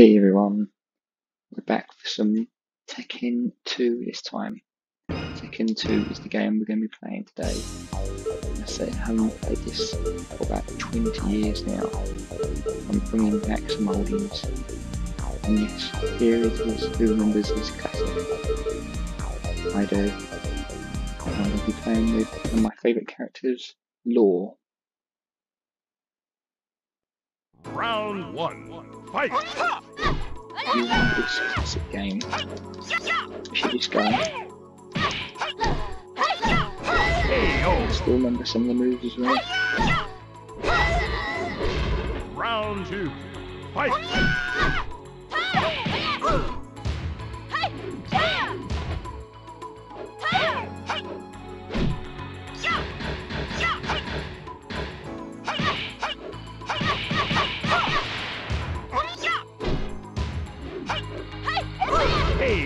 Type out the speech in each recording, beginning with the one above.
Hey everyone, we're back for some Tekken 2 this time. Tekken 2 is the game we're going to be playing today. I said I haven't played this for about 20 years now. I'm bringing back some oldies. And yes, here it is, who remembers this classic? I do. I'm going to be playing with one of my favourite characters, Law. Round one, fight! This classic game? Should? Hey, I still remember some of the moves as well. Round two, fight!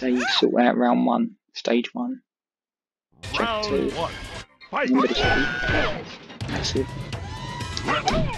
Say sort out round one, stage one. Round two. one, fight! Remember this beat? Massive.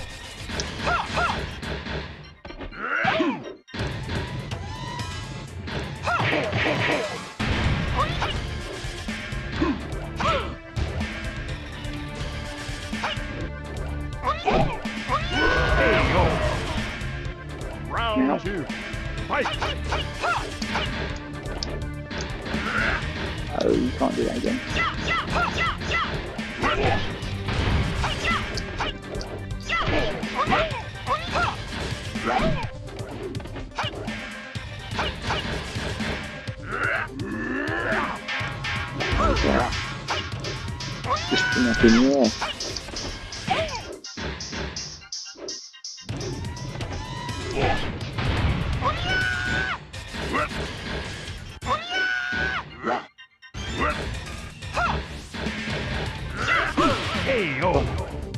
Hey, yo!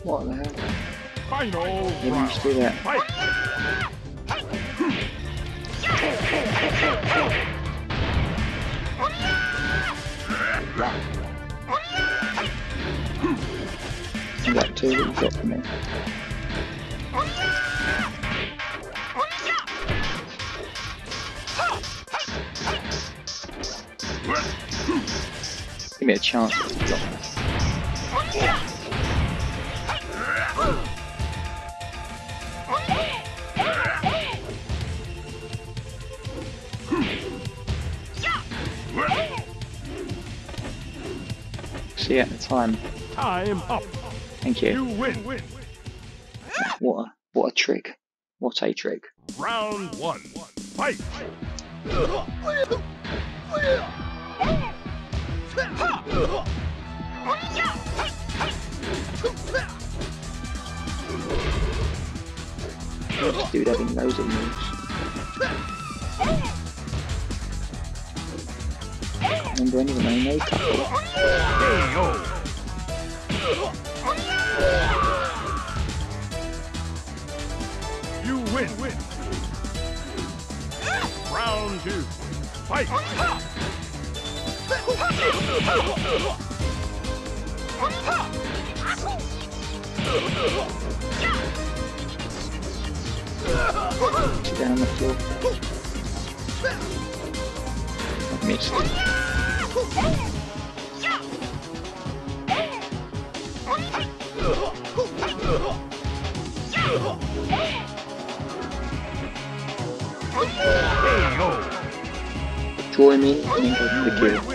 What the hell? Final You round, used to do that. fight! That two that you got from it? Give me a chance See at the time. Time up! Thank you. You win! win. What a, what a trick. What a trick. Round one, fight! Dude having loads of moves. Can't remember any of them, I know a! You win! Round two, fight! Down the floor. Missed. Draw him in the Win,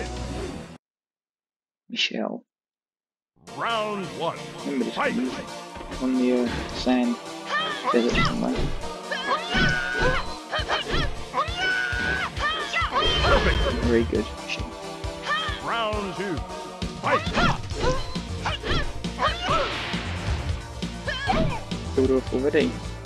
por aí.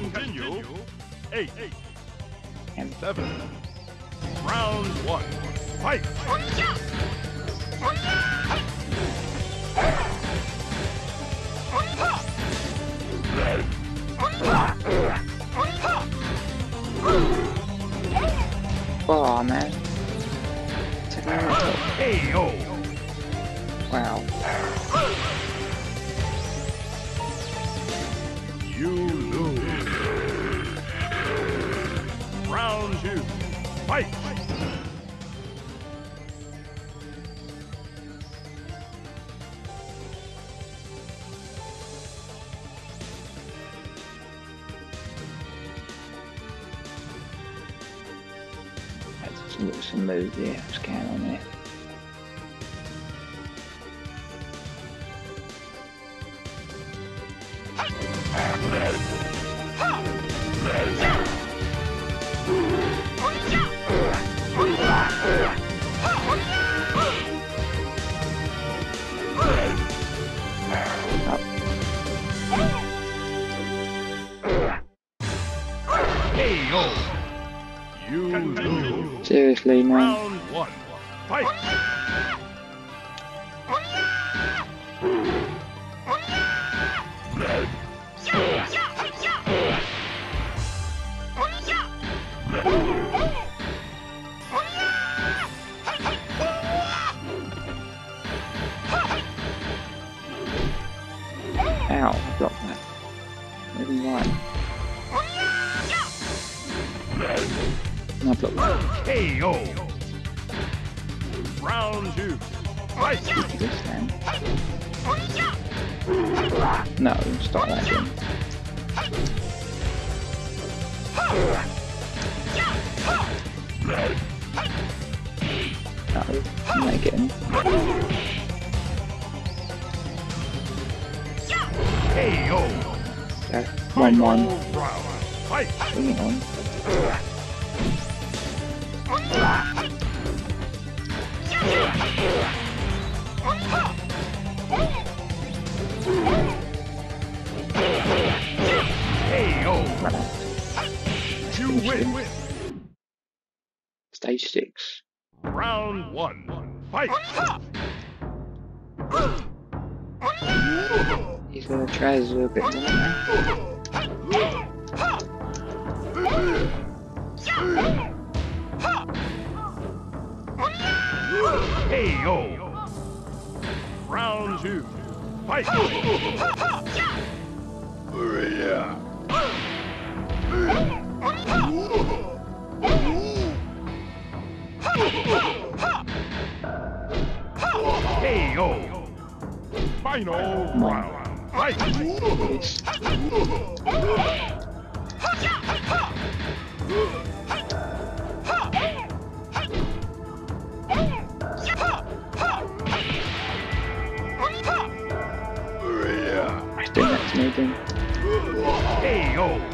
Continue. Eight. M. Seven. Round one. Fight! Oh man. Take me out. KO. Wow. You lose. Round two. Fight! Let's look at some moves Seriously, man. Round one. Fight! Ow, I blocked that. Moving right. No, I. KO. Round two. Fight! This then. Oh, no, start that again. No, I'm not getting. KO. Okay, one one. Final round. Fight! Bring it on. You win. With Stage six. Round one. Fight! He's gonna try his little bit KO. Round two. Fight! KO. Final round. Fight! To. KO.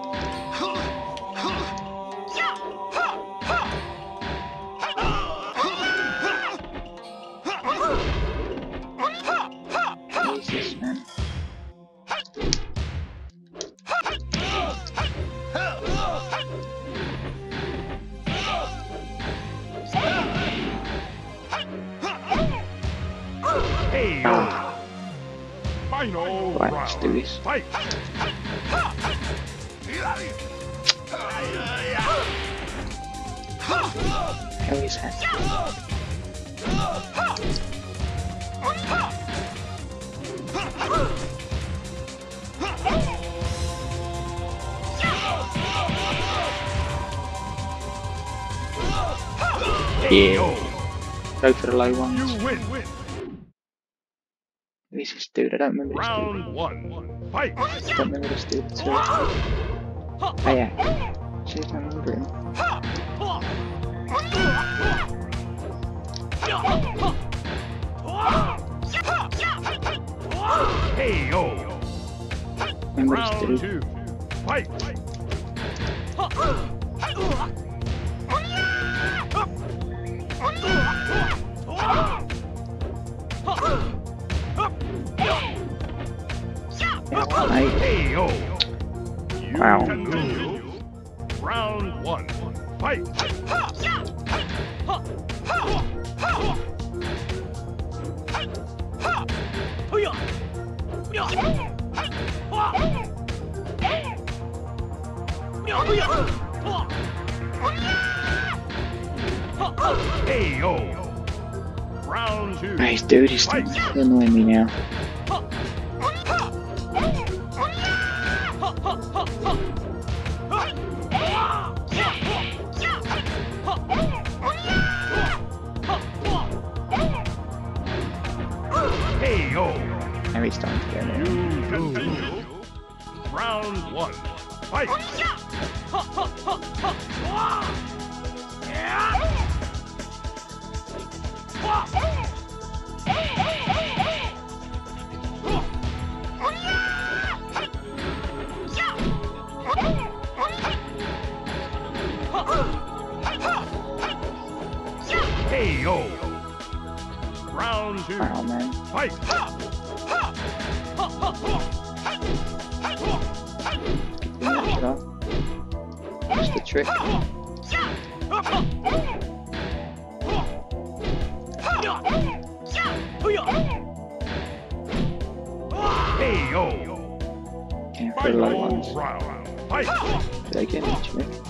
Don't remember. Round one. Fight. I don't remember dude at all. Oh yeah. If I remember him. KO. Round two. Fight. Yeah, mate. KO. You Wow. Round one. Fight. KO. Round two. Nice dude, he's starting to annoy me now. Now he's starting to get You continue. Round one. Fight. KO. Round two. Wow, man. Fight. Trick. KO. Yeah, for the low ones. Final round. Fight. Did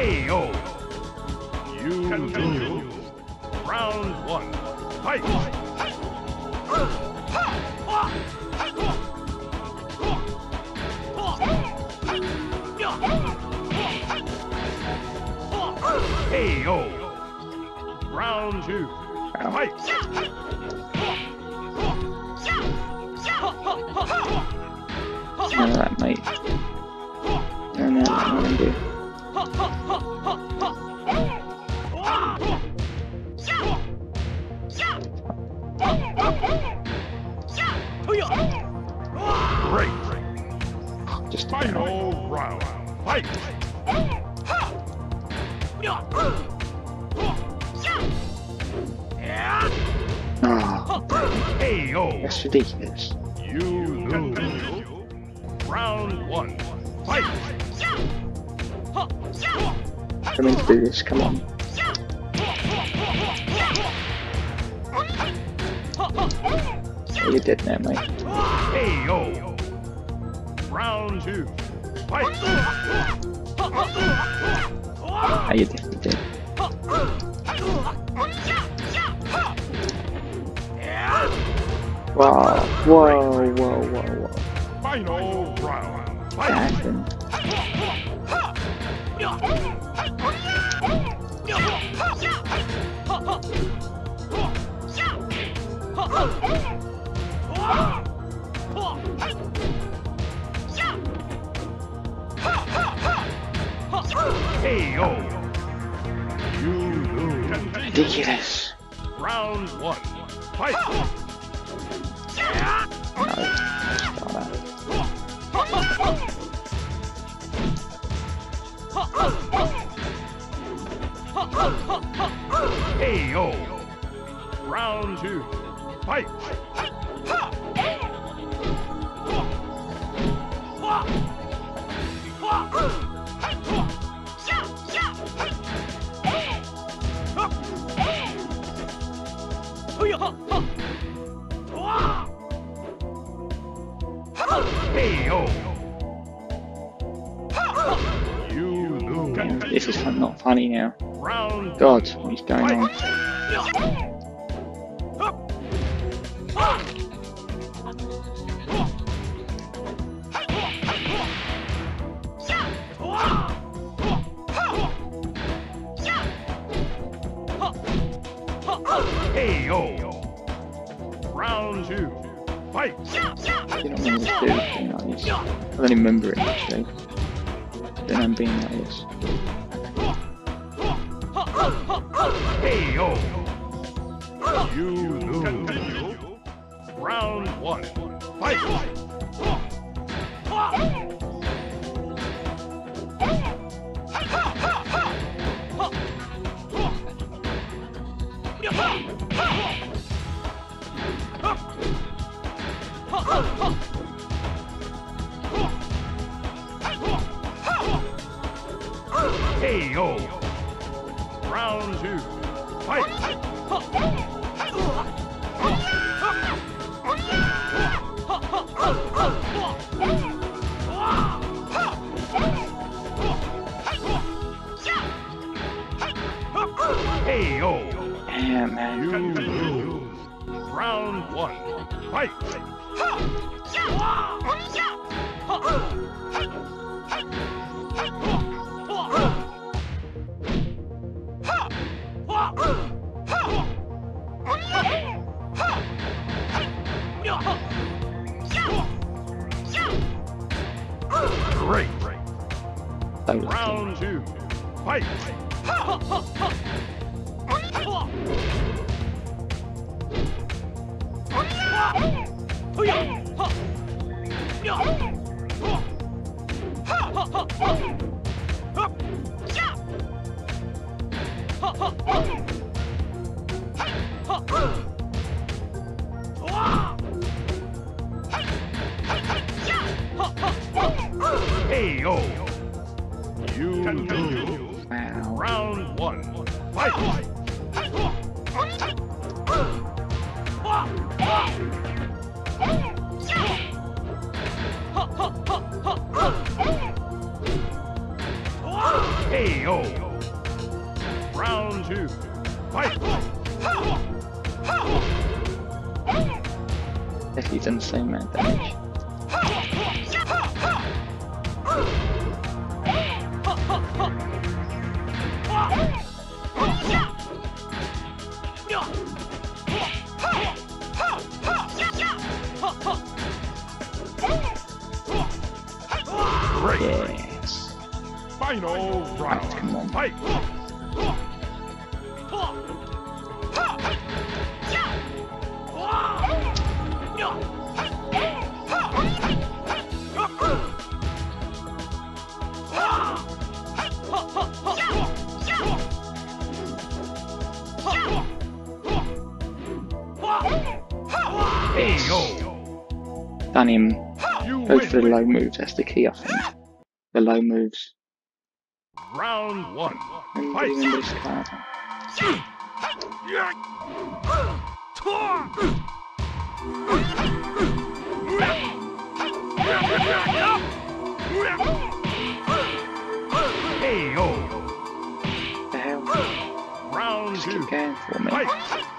KO. You continue. Round one. Fight. KO. Round two. Wow. Fight. None of that, mate. None of this, come on. You're dead now, mate. KO! Round two. Fight! Oh, you're definitely dead. Wow, whoa, whoa, whoa, whoa. Final round. Fight! Damn. Ridiculous. Round one. Round two. Fight! KO! You Damn, lose. This is not funny now. God, what is going on? I don't remember it actually. Then I'm being this. For the low moves. That's the key, I think. The low moves. Round one. Remember, Fight. remember this card. KO. The hell? Round Just two. keep going for me. Fight.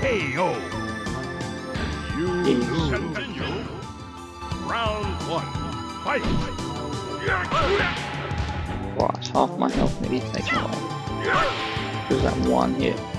KO. You Yes. continue. Round one. Fight. Wow, half my health nearly taken away. Because I'm one hit.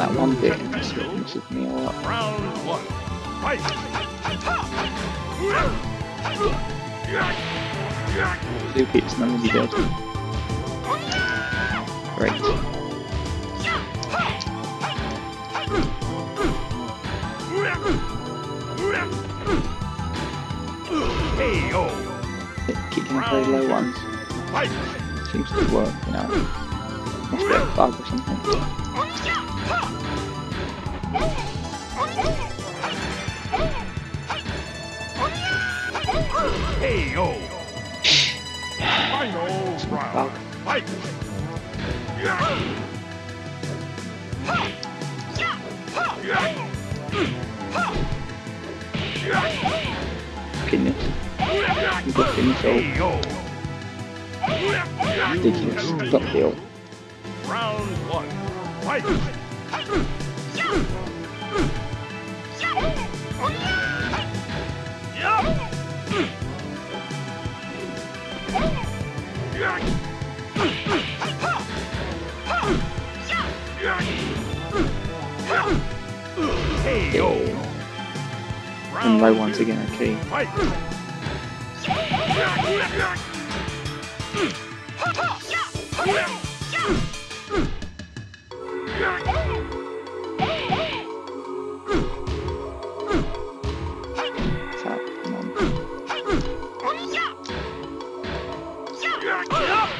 That one bit and that's what messes me all up. Round one. Fight. Two hits, none of you dead. Great. KO. Keep getting very low ones. Seems to work, you know. Must be a bug or something. KO. Final round. Fight. Goodness. Got things ridiculous. Stop deal. Round one. Fight. And low ones again key. Fight.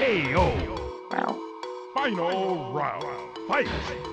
KO. Wow. Final round. Fight.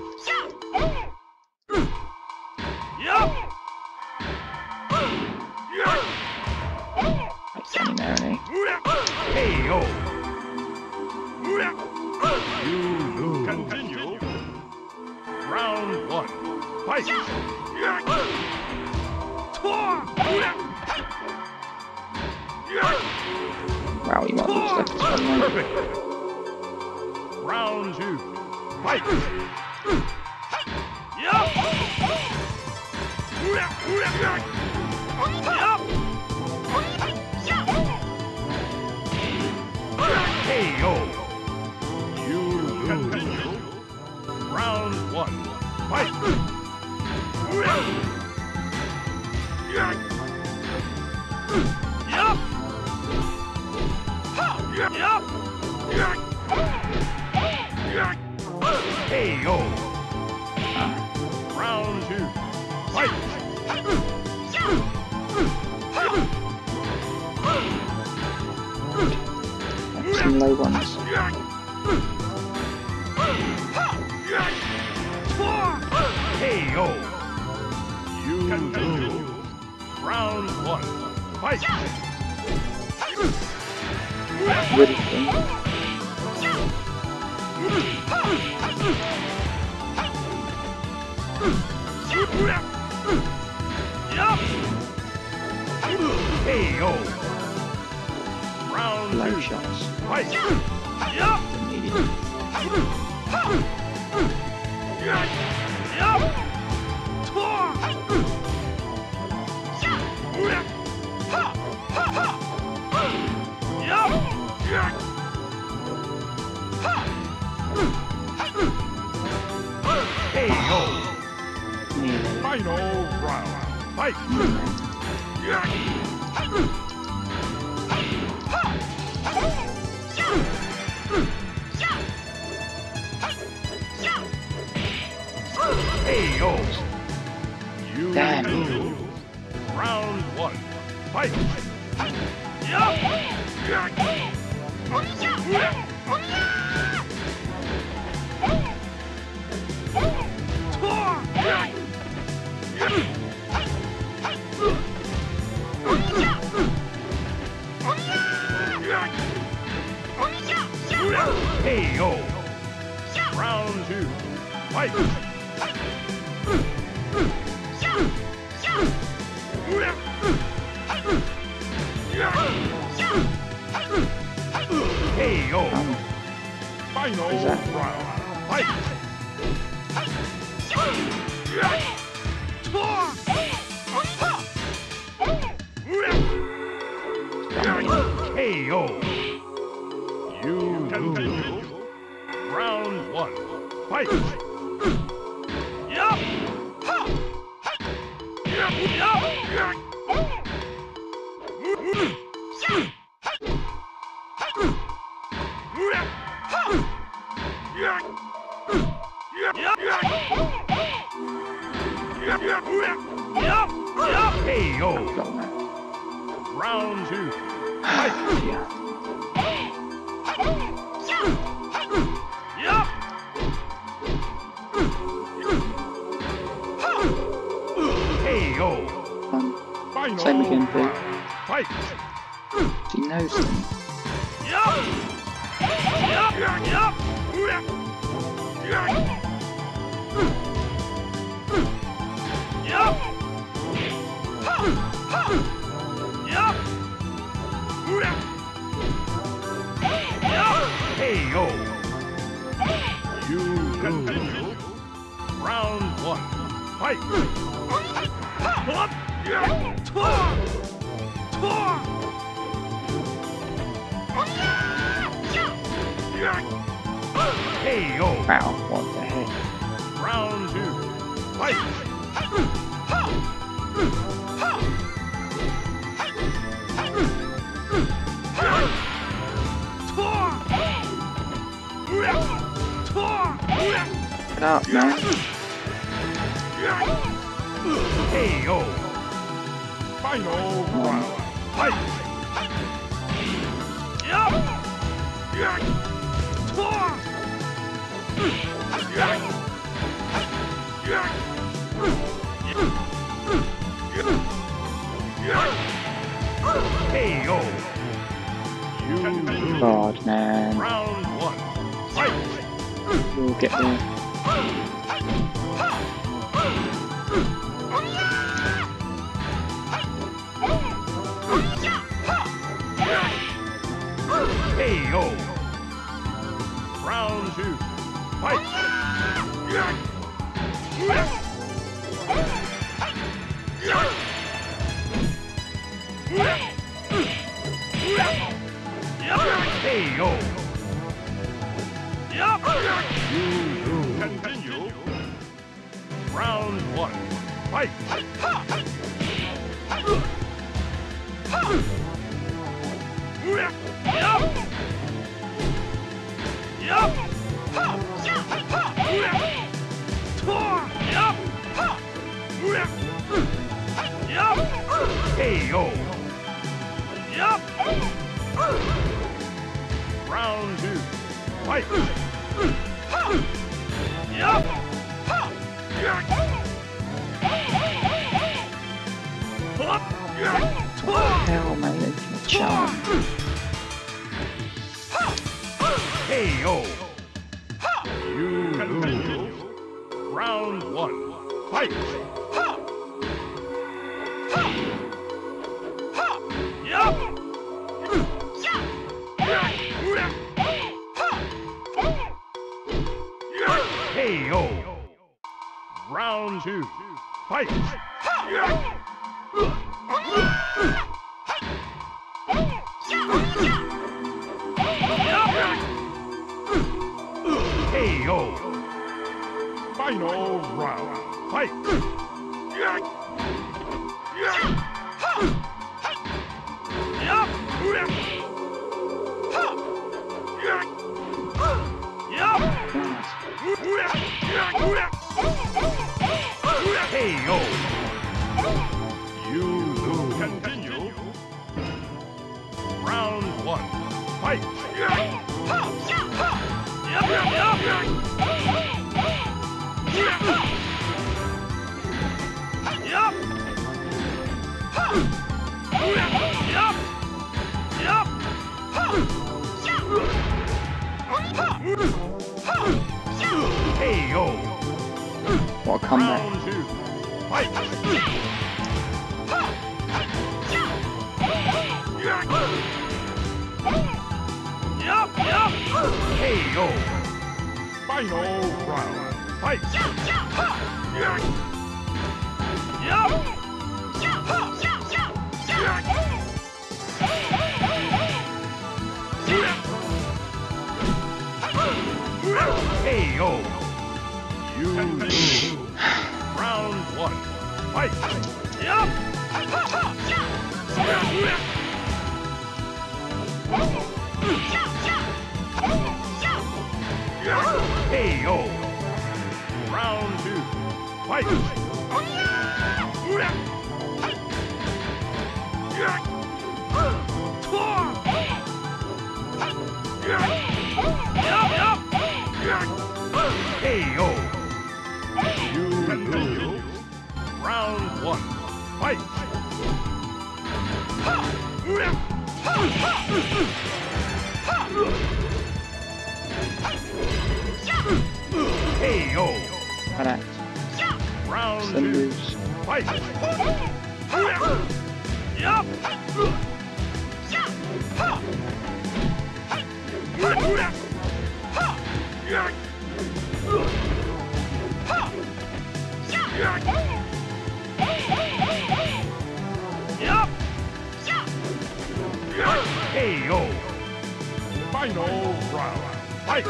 Some low ones. KO. You continue. Round one. Fight. Really thin. KO. Round Low two. shots. Fight. Yup. Don't need it. Yup. Tor. Yup. KO. Nearly. Final round. Fight. KO. You Damn. lose. Round one. Fight. Yup. Um, Final Same again, Pete. round. Fight. he knows them. Yup. Yup. Yup. Yup. Yup. Yup. KO. You continue. Round one. Fight. Wow, what the heck? KO. Final round. Fight. KO. You. God, man. Round one. Fight. We'll get there. KO. Round two. Fight. KO. Continue. Round one. Fight. Yup. KO. Yup. Round two. Fight. Yup. Hell, can. KO. You lose. Round one. Fight. KO. What a comeback. Two. Fight. KO. Final round. Fight. KO. You. Round one. Fight. KO. Round two. Fight. KO. Round one. Fight. KO. Badass. Round Some two. Fight. KO. Final round. Fight.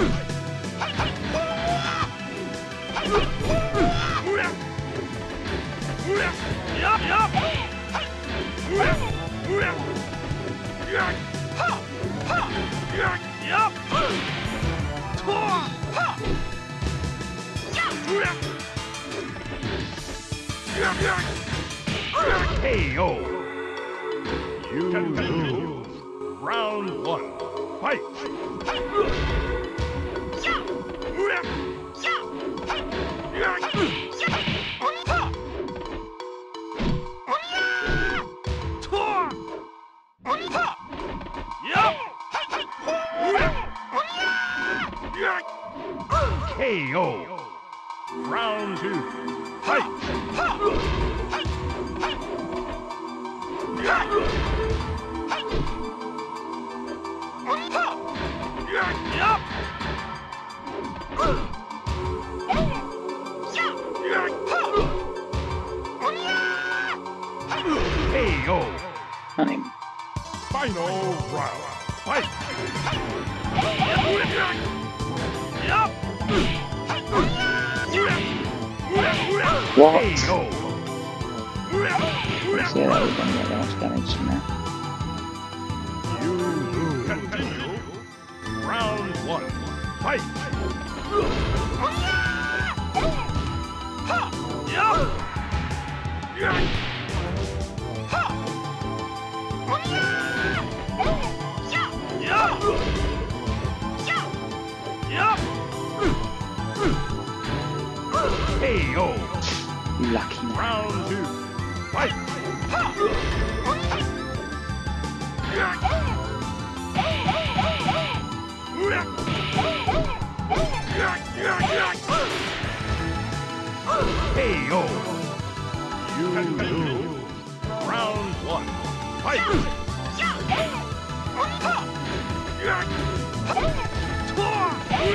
KO. You lose. Round one. Fight. KO.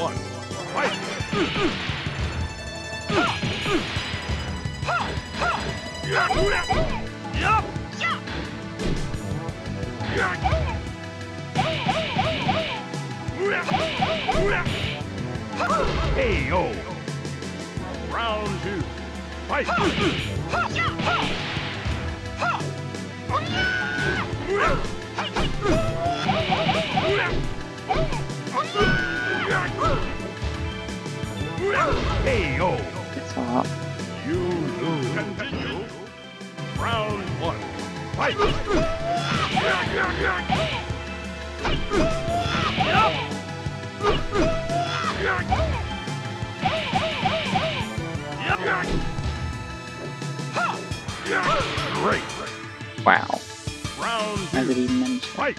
One. Fight! Yo! Round two. Fight! Hey yo! It's up. You lose. Continue. Round one. Fight! Great. Wow. Round How did two. he manage that? Fight!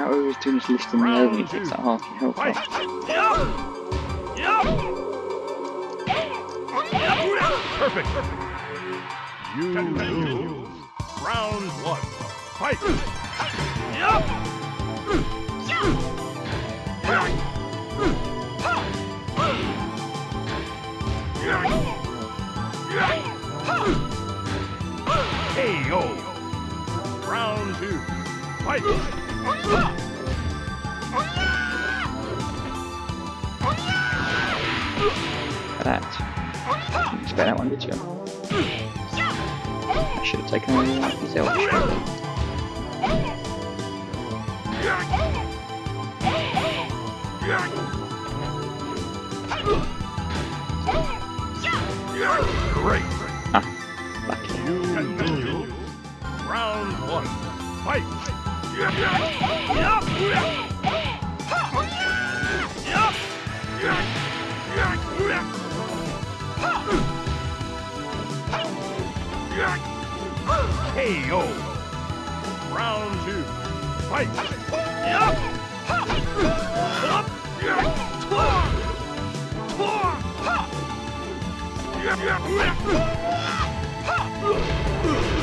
Up! Hey yo! You lose. Round one. Fight! Hey yo! How are we doing this listing me over? He takes that half your health off. Yup! Yup! Yup! Perfect! You lose. Round one. Fight! Yup! Hey yo! Round two. Fight! That. Didn't expect that one, did you? I should have taken his health, surely. Great! Ah, lucky. You. Round one. Fight! Yo! Round two. Fight! Yup! Up!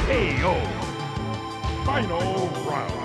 Hey yo! Final round.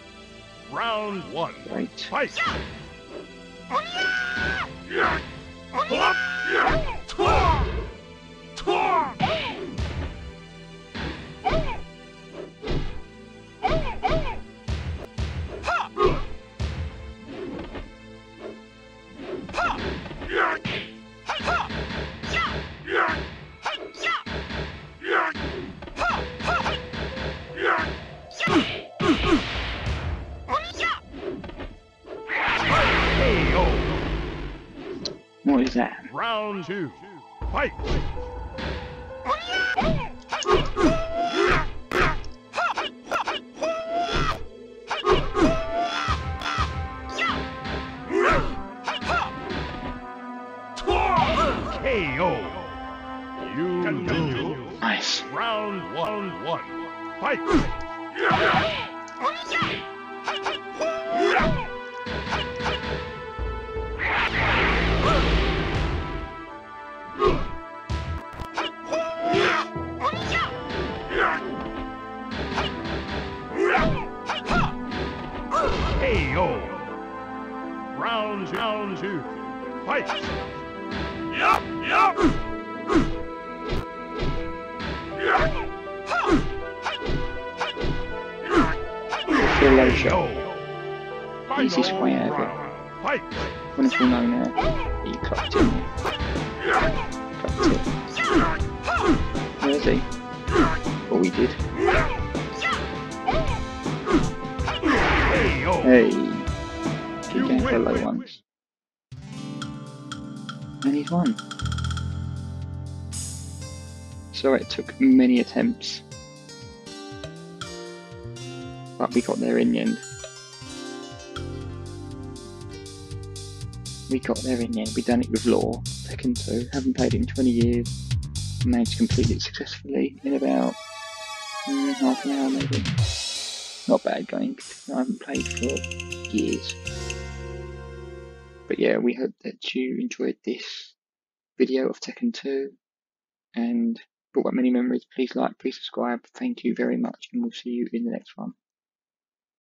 Round one. Right. Fight! Hey What is that? Round two. Fight! Yo! You lose. Nice. Round one. One. Fight! Two, fight! Yup, yup! Feel low shot. Final Easiest way ever. round. Fight! Wonderful know now. Took many attempts. But we got there in the end. We got there in the end. We done it with Law, Tekken 2. Haven't played it in 20 years. Managed to complete it successfully in about mm, half an hour maybe. Not bad going. I haven't played for years. But yeah, we hope that you enjoyed this video of Tekken 2 and brought back many memories. Please like, please subscribe. Thank you very much, and we'll see you in the next one.